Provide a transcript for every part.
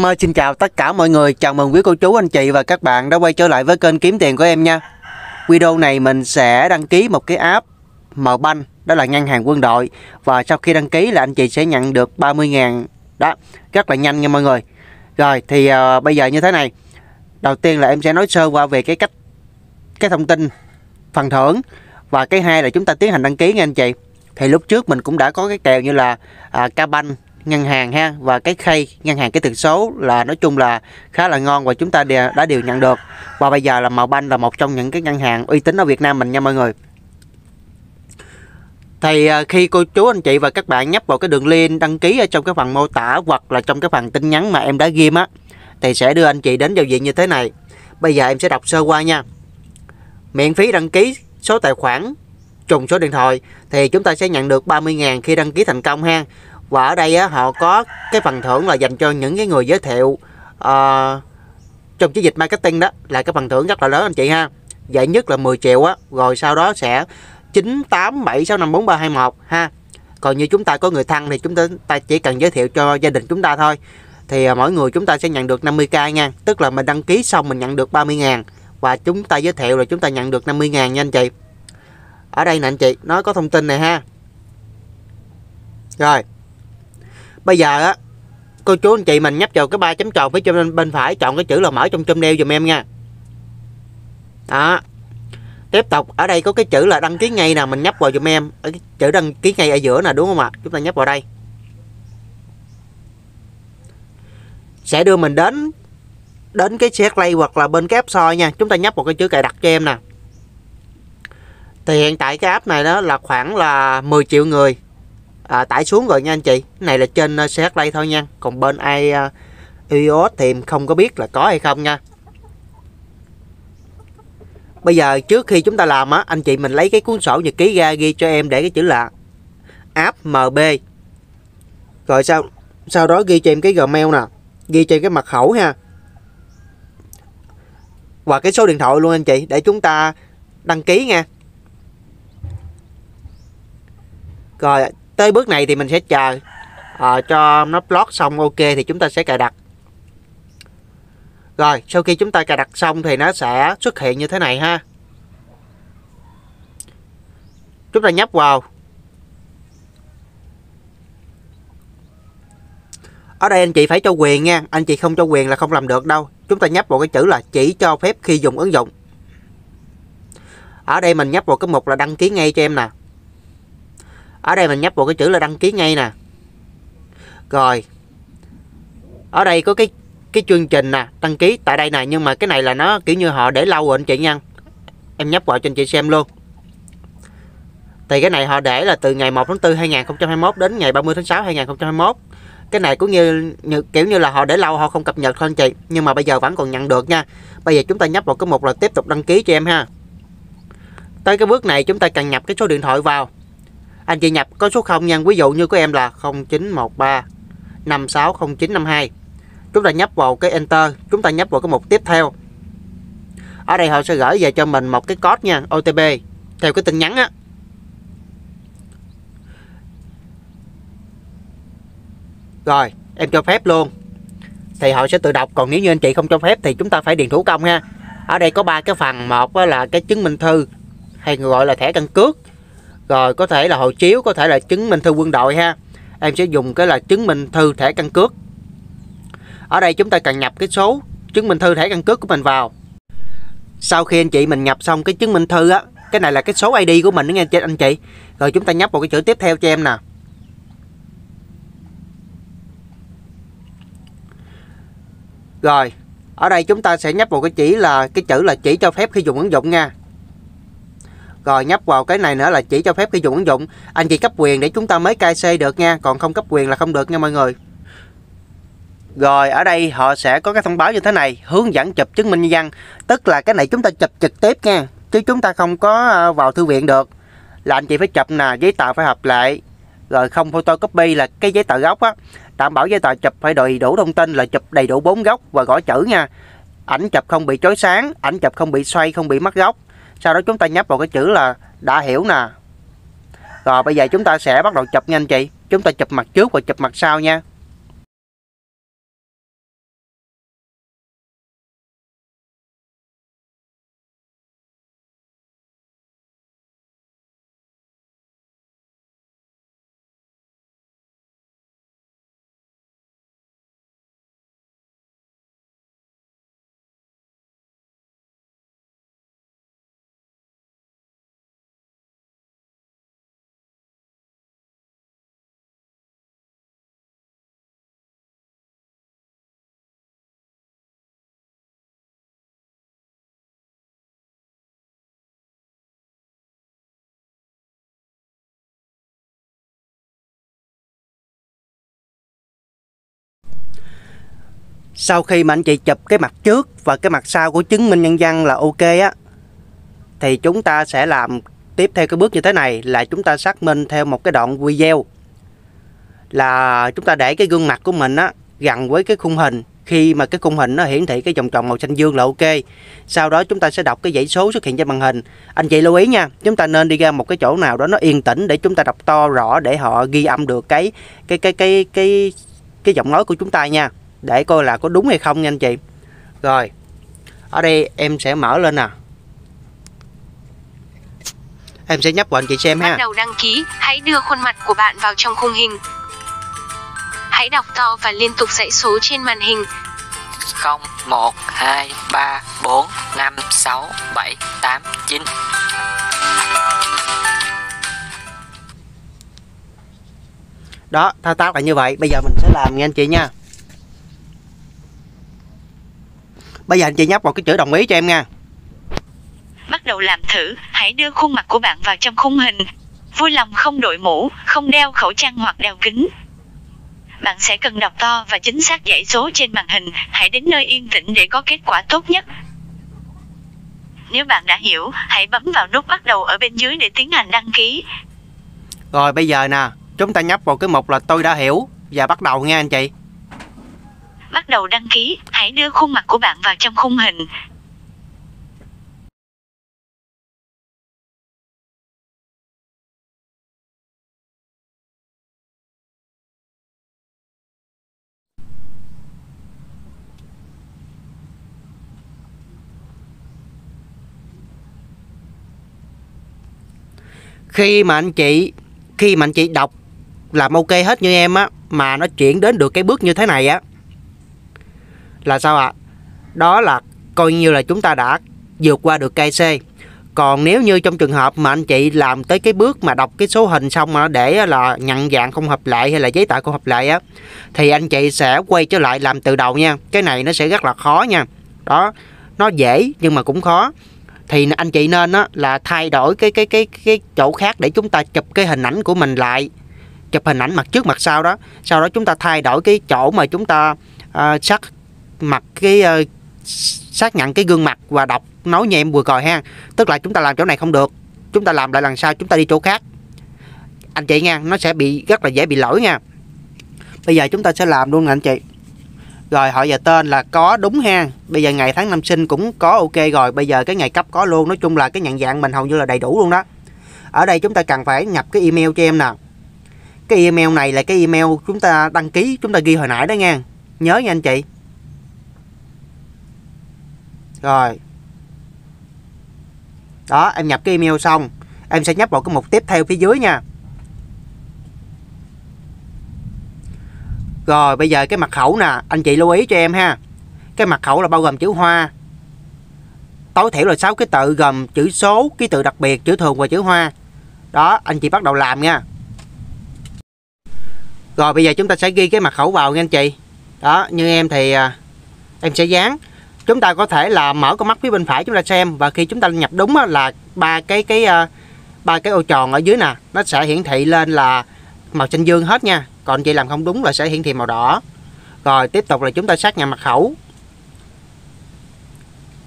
Em ơi, ờ, xin chào tất cả mọi người, chào mừng quý cô chú, anh chị và các bạn đã quay trở lại với kênh kiếm tiền của em nha. Video này mình sẽ đăng ký một cái app Mbank, đó là ngân hàng quân đội. Và sau khi đăng ký là anh chị sẽ nhận được 30.000 Đó, rất là nhanh nha mọi người. Rồi, thì uh, bây giờ như thế này. Đầu tiên là em sẽ nói sơ qua về cái cách Cái thông tin phần thưởng. Và cái hai là chúng ta tiến hành đăng ký nha anh chị. Thì lúc trước mình cũng đã có cái kèo như là à, Cabank ngân hàng ha. Và cái khay ngân hàng cái thực số là nói chung là khá là ngon và chúng ta đều, đã đều nhận được. Và bây giờ là màu banh là một trong những cái ngân hàng uy tín ở Việt Nam mình nha mọi người. Thì à, khi cô chú anh chị và các bạn nhấp vào cái đường link đăng ký ở trong cái phần mô tả hoặc là trong cái phần tin nhắn mà em đã ghi á thì sẽ đưa anh chị đến giao diện như thế này. Bây giờ em sẽ đọc sơ qua nha. Miễn phí đăng ký số tài khoản trùng số điện thoại thì chúng ta sẽ nhận được 30.000 khi đăng ký thành công ha và ở đây á, họ có cái phần thưởng là dành cho những cái người giới thiệu uh, trong chiến dịch marketing đó là cái phần thưởng rất là lớn anh chị ha. Giải nhất là 10 triệu á rồi sau đó sẽ 9 8 7 6 5 4 3 2 1 ha. Còn như chúng ta có người thân thì chúng ta, ta chỉ cần giới thiệu cho gia đình chúng ta thôi. Thì uh, mỗi người chúng ta sẽ nhận được 50k nha. Tức là mình đăng ký xong mình nhận được 30 ngàn. Và chúng ta giới thiệu là chúng ta nhận được 50 ngàn nha anh chị. Ở đây nè anh chị nó có thông tin này ha. Rồi bây giờ á, cô chú anh chị mình nhấp vào cái ba chấm tròn phía trên bên phải, chọn cái chữ là mở trong chum đeo dùm em nha. Đó. Tiếp tục, ở đây có cái chữ là đăng ký ngay nè, mình nhấp vào dùm em. Ở cái chữ đăng ký ngay ở giữa nè, đúng không ạ? Chúng ta nhấp vào đây. Sẽ đưa mình đến đến cái xe play hoặc là bên cái app soi nha. Chúng ta nhấp vào cái chữ cài đặt cho em nè. Thì hiện tại cái app này đó là khoảng là 10 triệu người à, tải xuống rồi nha anh chị. Cái này là trên ờ, uh, CH Play thôi nha. Còn bên ai uh, iOS thì không có biết là có hay không nha. Bây giờ trước khi chúng ta làm á anh chị mình lấy cái cuốn sổ nhật ký ra ghi cho em để cái chữ là app MB rồi sau sau đó ghi cho em cái Gmail nè. Ghi cho em cái mật khẩu ha. Và cái số điện thoại luôn anh chị để chúng ta đăng ký nha. Rồi tới bước này thì mình sẽ chờ uh, cho nó plot xong ok thì chúng ta sẽ cài đặt. Rồi sau khi chúng ta cài đặt xong thì nó sẽ xuất hiện như thế này ha. Chúng ta nhấp vào. Ở đây anh chị phải cho quyền nha anh chị không cho quyền là không làm được đâu. Chúng ta nhấp vào cái chữ là chỉ cho phép khi dùng ứng dụng. Ở đây mình nhấp vào cái mục là đăng ký ngay cho em nè ở đây mình nhấp vào cái chữ là đăng ký ngay nè. Rồi. Ở đây có cái cái chương trình nè đăng ký tại đây nè nhưng mà cái này là nó kiểu như họ để lâu rồi anh chị nha. Em nhấp vào cho anh chị xem luôn. Thì cái này họ để là từ ngày 1 tháng 4 2021 đến ngày 30 tháng 6 2021 cái này cũng như, như kiểu như là họ để lâu họ không cập nhật thôi anh chị. Nhưng mà bây giờ vẫn còn nhận được nha. Bây giờ chúng ta nhấp vào cái mục là tiếp tục đăng ký cho em ha. Tới cái bước này chúng ta cần nhập cái số điện thoại vào anh chị nhập có số 0 nha. Ví dụ như của em là 0913 560952 chúng ta nhấp vào cái enter, chúng ta nhấp vào cái mục tiếp theo. Ở đây họ sẽ gửi về cho mình một cái code nha OTP theo cái tin nhắn á. Rồi, em cho phép luôn. Thì họ sẽ tự đọc, còn nếu như anh chị không cho phép thì chúng ta phải điền thủ công ha. Ở đây có ba cái phần, một là cái chứng minh thư, hay gọi là thẻ căn cước rồi, có thể là hộ chiếu, có thể là chứng minh thư quân đội ha. Em sẽ dùng cái là chứng minh thư thẻ căn cước. Ở đây chúng ta cần nhập cái số chứng minh thư thẻ căn cước của mình vào. Sau khi anh chị mình nhập xong cái chứng minh thư á, cái này là cái số ID của mình đó nghe trên anh chị. Rồi chúng ta nhấp vào cái chữ tiếp theo cho em nè. Rồi, ở đây chúng ta sẽ nhấp vào cái chỉ là, cái chữ là chỉ cho phép khi dùng ứng dụng nha rồi nhấp vào cái này nữa là chỉ cho phép khi dùng ứng dụng. Anh chị cấp quyền để chúng ta mới cai xe được nha, còn không cấp quyền là không được nha mọi người. Rồi, ở đây họ sẽ có cái thông báo như thế này, hướng dẫn chụp chứng minh nhân dân. Tức là cái này chúng ta chụp trực tiếp nha, chứ chúng ta không có ờ, vào thư viện được. Là anh chị phải chụp nè, giấy tờ phải hợp lệ rồi không photocopy là cái giấy tờ gốc á. Đảm bảo giấy tờ chụp phải đầy đủ thông tin là chụp đầy đủ bốn góc và gõ chữ nha. Ảnh chụp không bị chói sáng, ảnh chụp không bị xoay, không bị mất góc sau đó chúng ta nhấp vào cái chữ là đã hiểu nè. Rồi bây giờ chúng ta sẽ bắt đầu chụp nha anh chị. Chúng ta chụp mặt trước và chụp mặt sau nha. Sau khi mà anh chị chụp cái mặt trước và cái mặt sau của chứng minh nhân dân là ok á, thì chúng ta sẽ làm tiếp theo cái bước như thế này là chúng ta xác minh theo một cái đoạn video. Là chúng ta để cái gương mặt của mình á gần với cái khung hình. Khi mà cái khung hình nó hiển thị cái vòng tròn màu xanh dương là ok. Sau đó chúng ta sẽ đọc cái dãy số xuất hiện trên màn hình. Anh chị lưu ý nha, chúng ta nên đi ra một cái chỗ nào đó nó yên tĩnh để chúng ta đọc to, rõ để họ ghi âm được cái cái cái cái cái cái giọng nói của chúng ta nha để coi là có đúng hay không nha anh chị. Rồi ở đây em sẽ mở lên nè. Em sẽ nhấp vào anh chị xem ha. Bắt đầu đăng ký, hãy đưa khuôn mặt của bạn vào trong khung hình. Hãy đọc to và liên tục dãy số trên màn hình. 0, 1, 2, 3, 4, 5, 6, 7, 8, 9 đó thao tác là như vậy. Bây giờ mình sẽ làm nha anh chị nha bây giờ anh chị nhấp vào cái chữ đồng ý cho em nha Bắt đầu làm thử, hãy đưa khuôn mặt của bạn vào trong khung hình. Vui lòng không đội mũ, không đeo khẩu trang hoặc đeo kính. Bạn sẽ cần đọc to và chính xác dãy số trên màn hình, hãy đến nơi yên tĩnh để có kết quả tốt nhất. Nếu bạn đã hiểu, hãy bấm vào nút bắt đầu ở bên dưới để tiến hành đăng ký. rồi bây giờ nè chúng ta nhấp vào cái mục là tôi đã hiểu và bắt đầu nha anh chị Bắt đầu đăng ký, hãy đưa khuôn mặt của bạn vào trong khung hình. khi mà anh chị khi mà anh chị đọc làm ok hết như em á mà nó chuyển đến được cái bước như thế này á là sao ạ? Đó là coi như là chúng ta đã vượt qua được kc còn nếu như trong trường hợp mà anh chị làm tới cái bước mà đọc cái số hình xong mà để là nhận dạng không hợp lệ hay là giấy tờ không hợp lệ á thì anh chị sẽ quay trở lại làm từ đầu nha. Cái này nó sẽ rất là khó nha. Đó nó dễ nhưng mà cũng khó. Thì anh chị nên á là thay đổi cái cái cái cái chỗ khác để chúng ta chụp cái hình ảnh của mình lại. Chụp hình ảnh mặt trước mặt sau đó. Sau đó chúng ta thay đổi cái chỗ mà chúng ta uh, sắc mặt cái uh, xác nhận cái gương mặt và đọc nói như em vừa còi ha. Tức là chúng ta làm chỗ này không được chúng ta làm lại lần sau chúng ta đi chỗ khác. Anh chị nha nó sẽ bị rất là dễ bị lỗi nha. Bây giờ chúng ta sẽ làm luôn nè anh chị. Rồi họ và tên là có đúng ha. Bây giờ ngày tháng năm sinh cũng có ok rồi bây giờ cái ngày cấp có luôn. Nói chung là cái nhận dạng mình hầu như là đầy đủ luôn đó. Ở đây chúng ta cần phải nhập cái email cho em nè. Cái email này là cái email chúng ta đăng ký chúng ta ghi hồi nãy đó nha. Nhớ nha anh chị rồi. Đó, em nhập cái email xong, em sẽ nhấp vào cái mục tiếp theo phía dưới nha. Rồi, bây giờ cái mật khẩu nè, anh chị lưu ý cho em ha. Cái mật khẩu là bao gồm chữ hoa. Tối thiểu là 6 cái tự gồm chữ số, ký tự đặc biệt, chữ thường và chữ hoa. Đó, anh chị bắt đầu làm nha. Rồi, bây giờ chúng ta sẽ ghi cái mật khẩu vào nha anh chị. Đó, như em thì à, em sẽ dán chúng ta có thể là mở con mắt phía bên phải chúng ta xem. Và khi chúng ta nhập đúng là ba cái cái ờ, ba cái ô tròn ở dưới nè nó sẽ hiển thị lên là màu xanh dương hết nha. Còn chị làm không đúng là sẽ hiển thị màu đỏ. Rồi tiếp tục là chúng ta xác nhận mật khẩu.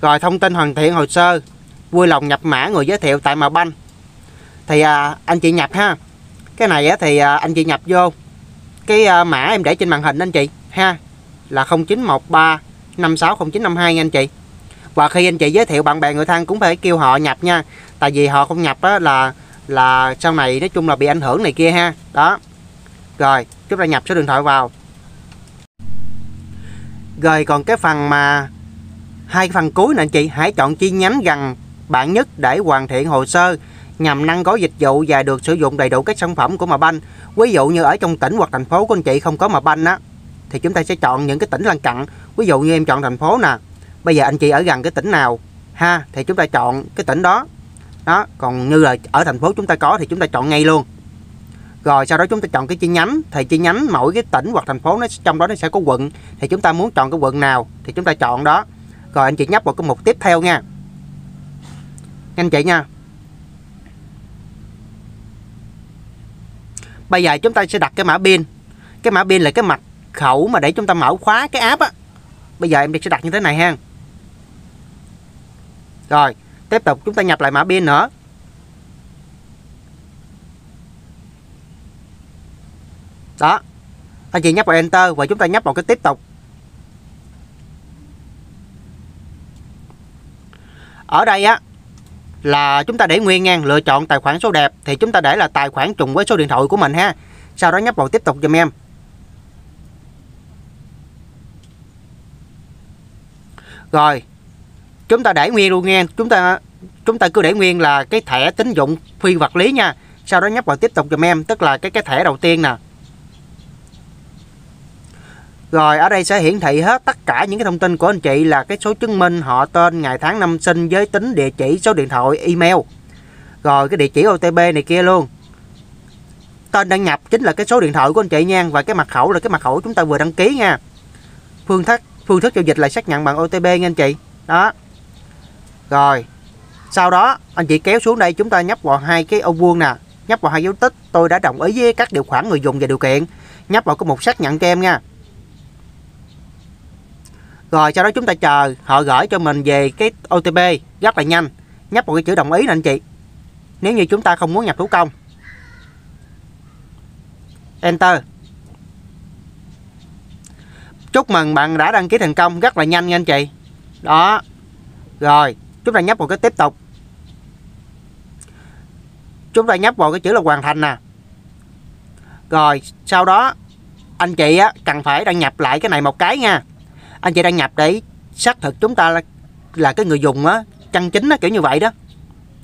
Rồi thông tin hoàn thiện hồ sơ. Vui lòng nhập mã người giới thiệu tại màu banh. Thì à, anh chị nhập ha. Cái này á, thì à, anh chị nhập vô. Cái à, mã em để trên màn hình anh chị ha. Là 0913 560952 nha anh chị. Và khi anh chị giới thiệu bạn bè người thân cũng phải kêu họ nhập nha. Tại vì họ không nhập á, là là sau này nói chung là bị ảnh hưởng này kia ha. Đó. Rồi chúng ta nhập số điện thoại vào. Rồi còn cái phần mà hai phần cuối nè anh chị hãy chọn chi nhánh gần bạn nhất để hoàn thiện hồ sơ nhằm nâng gói dịch vụ và được sử dụng đầy đủ các sản phẩm của mà banh. Ví dụ như ở trong tỉnh hoặc thành phố của anh chị không có mà banh á thì chúng ta sẽ chọn những cái tỉnh lân cận. Ví dụ như em chọn thành phố nè, bây giờ anh chị ở gần cái tỉnh nào? Ha, thì chúng ta chọn cái tỉnh đó. Đó, còn như là ở thành phố chúng ta có thì chúng ta chọn ngay luôn. Rồi sau đó chúng ta chọn cái chi nhánh, thì chi nhánh mỗi cái tỉnh hoặc thành phố nó trong đó nó sẽ có quận. Thì chúng ta muốn chọn cái quận nào thì chúng ta chọn đó. Rồi anh chị nhấp vào cái mục tiếp theo nha anh chị nha. Bây giờ chúng ta sẽ đặt cái mã pin. Cái mã pin là cái mạch khẩu mà để chúng ta mở khóa cái app á. Bây giờ em sẽ đặt như thế này ha. Rồi, tiếp tục chúng ta nhập lại mã pin nữa. Đó, anh chị nhấp vào enter và chúng ta nhấp vào cái tiếp tục. Ở đây á, là chúng ta để nguyên ngang lựa chọn tài khoản số đẹp thì chúng ta để là tài khoản trùng với số điện thoại của mình ha. Sau đó nhấp vào tiếp tục giùm em. Rồi, chúng ta để nguyên luôn nha chúng ta chúng ta cứ để nguyên là cái thẻ tín dụng phi vật lý nha. Sau đó nhấp vào tiếp tục giùm em, tức là cái cái thẻ đầu tiên nè. Rồi, ở đây sẽ hiển thị hết tất cả những cái thông tin của anh chị là cái số chứng minh họ tên, ngày tháng năm sinh, giới tính, địa chỉ, số điện thoại, email. Rồi, cái địa chỉ OTP này kia luôn. Tên đăng nhập chính là cái số điện thoại của anh chị nha, và cái mật khẩu là cái mật khẩu chúng ta vừa đăng ký nha. Phương thức phương thức giao dịch là xác nhận bằng OTP nha anh chị. Đó. Rồi. Sau đó, anh chị kéo xuống đây chúng ta nhấp vào hai cái ô vuông nè. Nhấp vào hai dấu tích. Tôi đã đồng ý với các điều khoản người dùng và điều kiện. Nhấp vào cái mục xác nhận cho em nha. Rồi, sau đó chúng ta chờ họ gửi cho mình về cái OTP rất là nhanh. Nhấp vào cái chữ đồng ý nè anh chị. Nếu như chúng ta không muốn nhập thủ công. Enter. Chúc mừng bạn đã đăng ký thành công rất là nhanh nha anh chị. Đó. Rồi chúng ta nhấp vào cái tiếp tục. Chúng ta nhấp vào cái chữ là hoàn thành nè. Rồi sau đó Anh chị á, cần phải đăng nhập lại cái này một cái nha. Anh chị đăng nhập để xác thực chúng ta là, là cái người dùng á chân chính á, kiểu như vậy đó.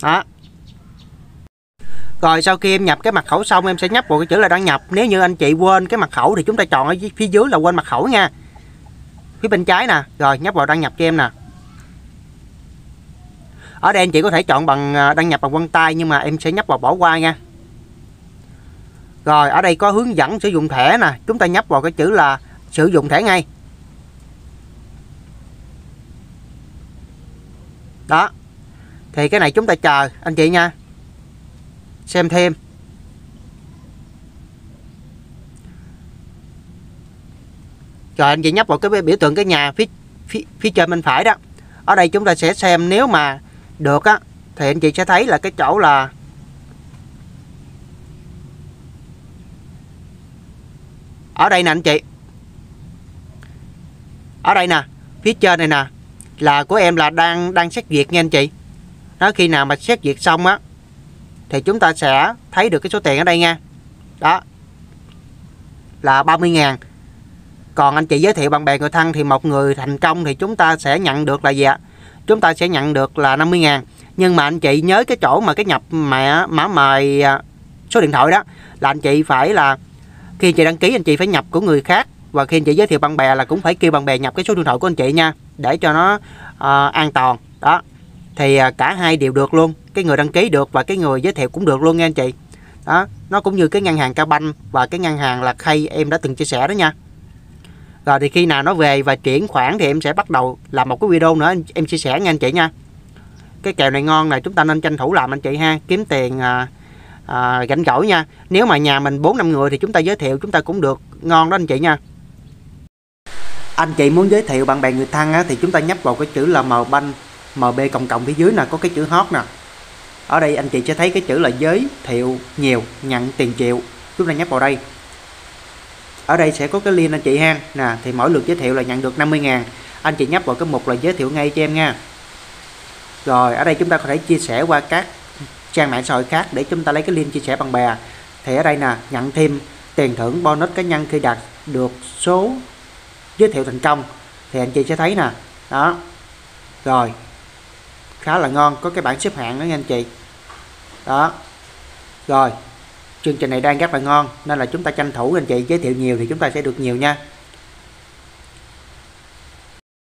Đó. Rồi sau khi em nhập cái mật khẩu xong em sẽ nhấp vào cái chữ là đăng nhập. Nếu như anh chị quên cái mật khẩu thì chúng ta chọn ở phía dưới là quên mật khẩu nha. Phía bên trái nè, rồi nhấp vào đăng nhập cho em nè. Ở đây anh chị có thể chọn bằng à, đăng nhập bằng vân tay nhưng mà em sẽ nhấp vào bỏ qua nha. Rồi ở đây có hướng dẫn sử dụng thẻ nè, chúng ta nhấp vào cái chữ là sử dụng thẻ ngay. Đó. Thì cái này chúng ta chờ anh chị nha xem thêm rồi anh chị nhấp vào cái biểu tượng cái nhà phía, phía, phía trên bên phải đó. Ở đây chúng ta sẽ xem nếu mà được á thì anh chị sẽ thấy là cái chỗ là ở đây nè anh chị. Ở đây nè phía trên này nè là của em là đang đang xét duyệt nha anh chị. Đó khi nào mà xét duyệt xong á thì chúng ta sẽ thấy được cái số tiền ở đây nha. Đó. Là 30 ngàn còn anh chị giới thiệu bạn bè người thân thì một người thành công thì chúng ta sẽ nhận được là gì ạ? Chúng ta sẽ nhận được là 50 ngàn. Nhưng mà anh chị nhớ cái chỗ mà cái nhập mã mã mời à, số điện thoại đó là anh chị phải là khi anh chị đăng ký anh chị phải nhập của người khác. Và khi anh chị giới thiệu bạn bè là cũng phải kêu bạn bè nhập cái số điện thoại của anh chị nha để cho nó uh, an toàn. Đó. Thì uh, cả hai đều được luôn. Cái người đăng ký được và cái người giới thiệu cũng được luôn nha anh chị. Đó. Nó cũng như cái ngân hàng ca banh và cái ngân hàng là khay em đã từng chia sẻ đó nha rồi thì khi nào nó về và chuyển khoản thì em sẽ bắt đầu làm một cái video nữa. Em chia sẻ nha anh chị nha. Cái kèo này ngon này chúng ta nên tranh thủ làm anh chị ha. Kiếm tiền à, à, gánh gỏi nha. Nếu mà nhà mình bốn năm người thì chúng ta giới thiệu chúng ta cũng được. Ngon đó anh chị nha. Anh chị muốn giới thiệu bạn bè người thân á, thì chúng ta nhấp vào cái chữ là M banh mb cộng cộng phía dưới nè có cái chữ hot nè. Ở đây anh chị sẽ thấy cái chữ là giới thiệu nhiều nhận tiền triệu. Chúng ta nhấp vào đây ở đây sẽ có cái link anh chị ha. Nè, thì mỗi lượt giới thiệu là nhận được 50 ngàn. Anh chị nhấp vào cái mục là giới thiệu ngay cho em nha. Rồi, ở đây chúng ta có thể chia sẻ qua các trang mạng xã hội khác để chúng ta lấy cái link chia sẻ bằng bè. Thì ở đây nè, nhận thêm tiền thưởng bonus cá nhân khi đạt được số giới thiệu thành công. Thì anh chị sẽ thấy nè. Đó. Rồi. Khá là ngon, có cái bảng xếp hạng đó nha anh chị. Đó. Rồi chương trình này đang rất là ngon, nên là chúng ta tranh thủ anh chị giới thiệu nhiều thì chúng ta sẽ được nhiều nha.